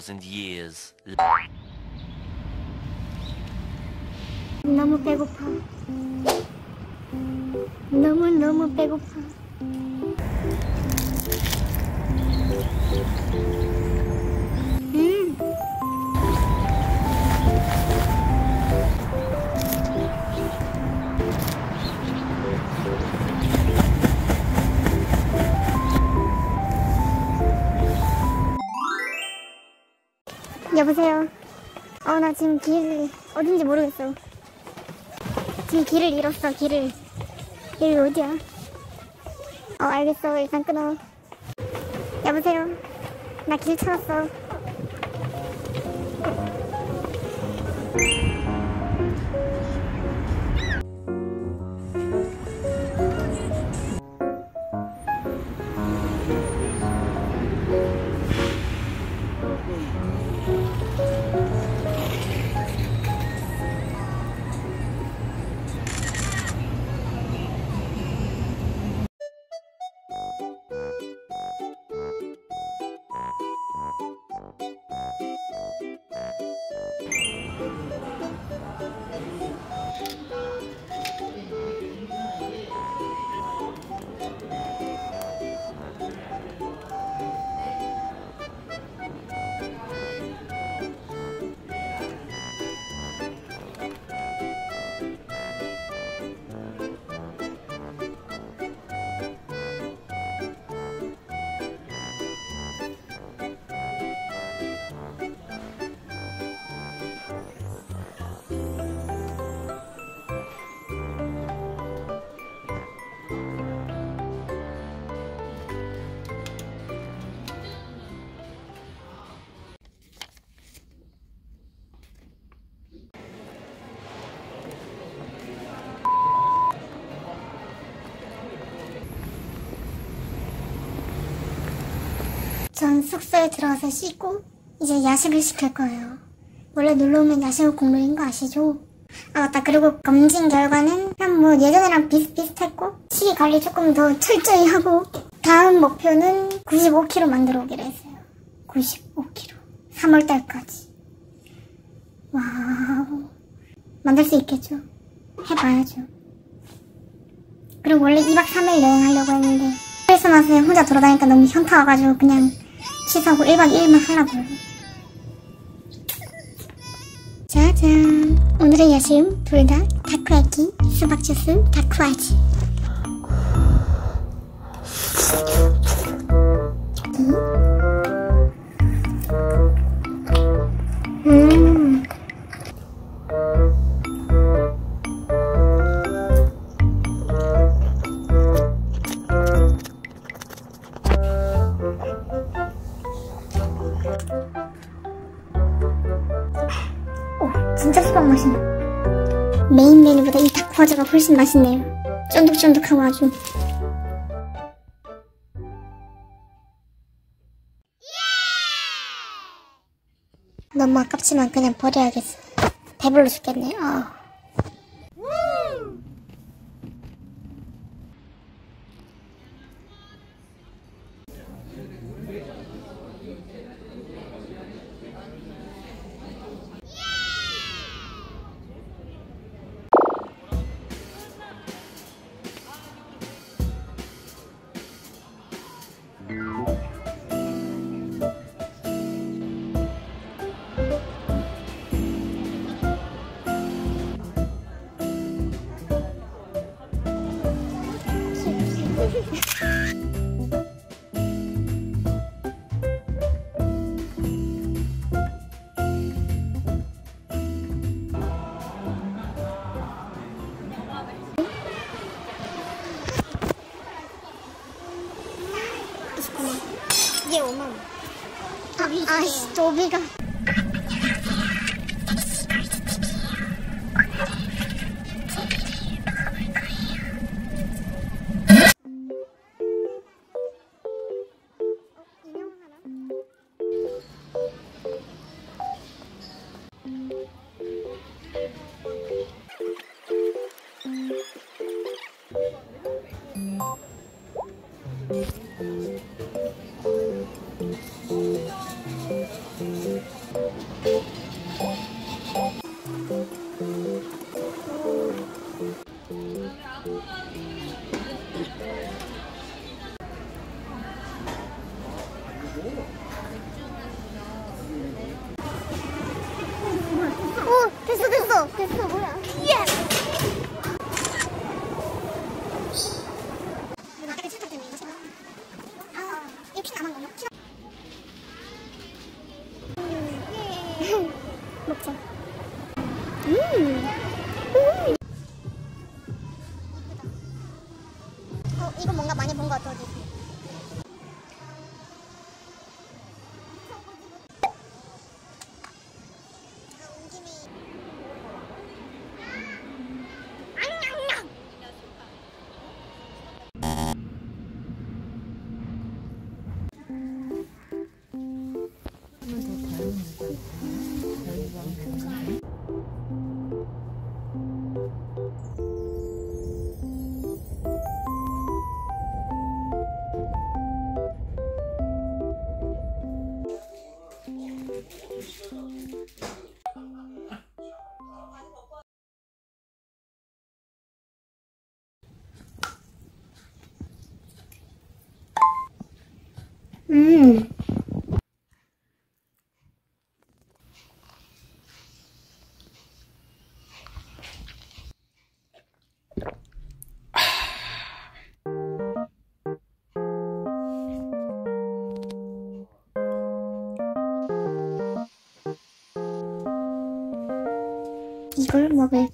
2,000 years 너무 배고파. 너무 너무 배고파. 여보세요. 어, 나 지금 길 어딘지 모르겠어. 지금 길을 잃었어, 길을. 여기 어디야? 어, 알겠어. 일단 끊어. 여보세요? 나 길 찾았어. 전 숙소에 들어가서 씻고 이제 야식을 시킬 거예요. 원래 놀러 오면 야식을 국룰인 거 아시죠? 아 맞다 그리고 검진 결과는 그냥 뭐 예전이랑 비슷비슷했고 식이 관리 조금 더 철저히 하고 다음 목표는 95kg 만들어 오기로 했어요. 95kg 3월달까지 와우 만들 수 있겠죠? 해봐야죠. 그리고 원래 2박 3일 여행하려고 했는데 크리스마스에 혼자 돌아다니니까 너무 현타 와가지고 그냥 취소하고 1박 2일만 하려고요. 짜잔 오늘의 야심 둘다 다쿠야키 수박 주스 다쿠아지 진짜 수박 맛이네. 메인 메뉴보다 이 다쿠아즈가 훨씬 맛있네요. 쫀득쫀득하고 아주. 너무 아깝지만 그냥 버려야겠어. 배불러 죽겠네. 아. 아, 아이씨, 음. 음. 어 이거 뭔가 많이 본 것 같아 어디 음. 이걸 먹을까?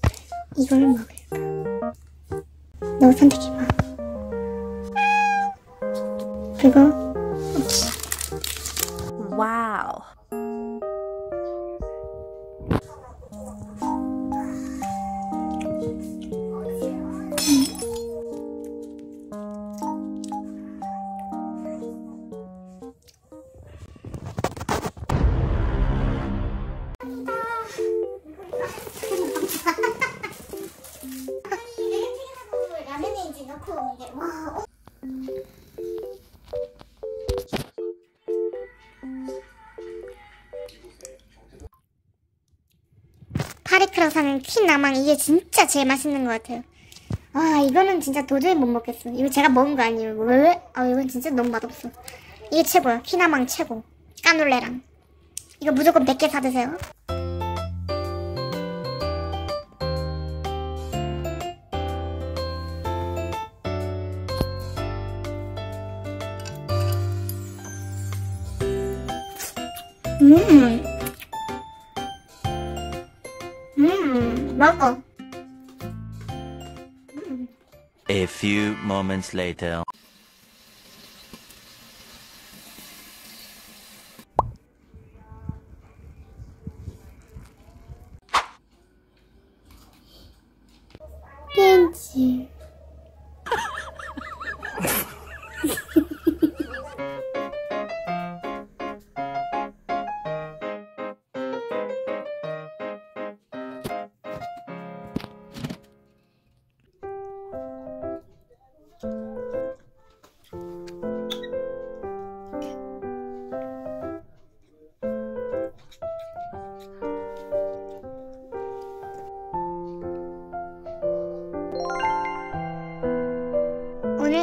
이걸 먹을까? 너 선택해봐. 그거 Wow. 라면에 이제 넣고 오는 게 와. 어? 파리크라상은 퀴나망 이게 진짜 제일 맛있는 것 같아요. 아 이거는 진짜 도저히 못 먹겠어. 이거 제가 먹은 거 아니에요. 왜? 아 이건 진짜 너무 맛없어. 이게 최고야. 퀴나망 최고. 까놀레랑. 이거 무조건 100개 사드세요. 음. 음, few moments later.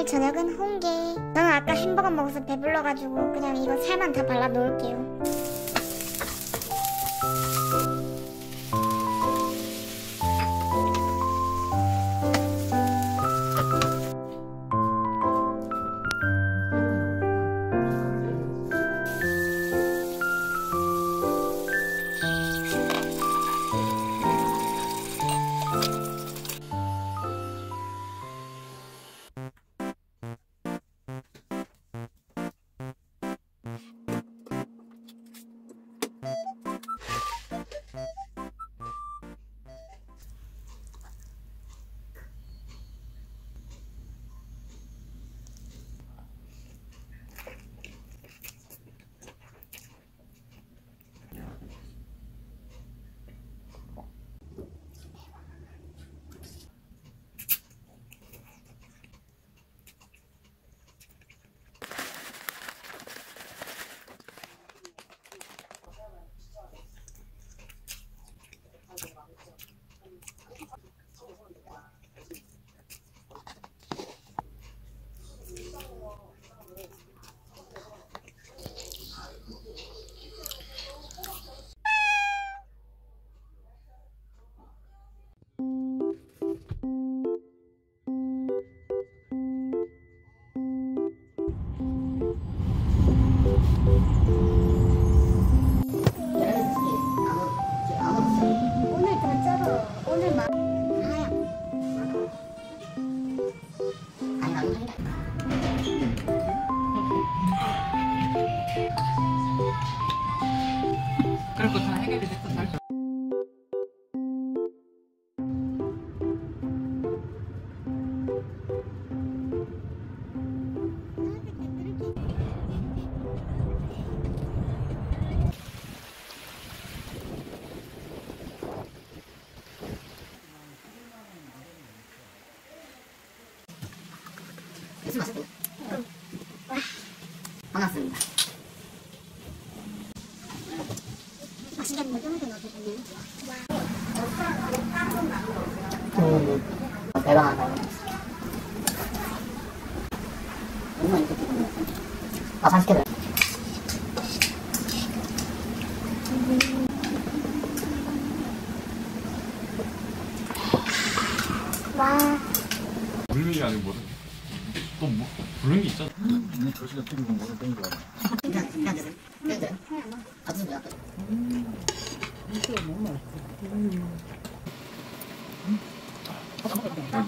오늘 저녁은 홍게. 저는 아까 햄버거 먹어서 배불러가지고 그냥 이거 살만 다 발라 놓을게요. 아, 맛있게 와 물면이 아니고 뭐라 또 뭐, 부른 게 있잖아 그냥, 그냥 드세요. 그냥 드세요. 아, 드세요. 난